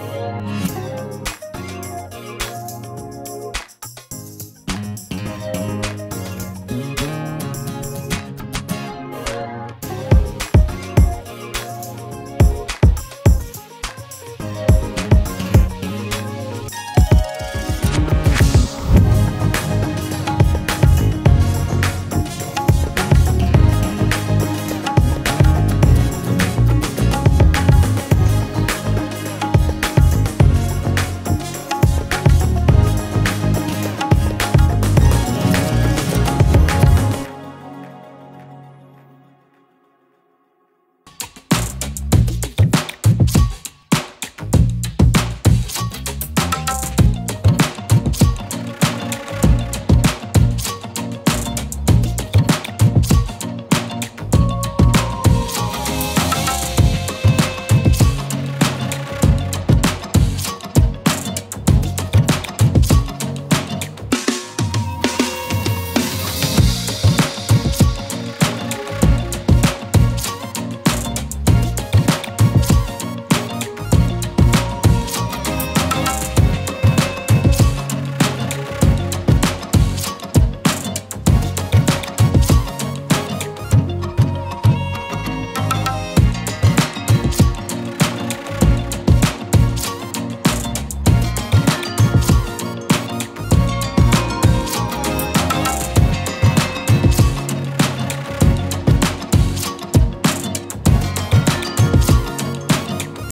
Bye.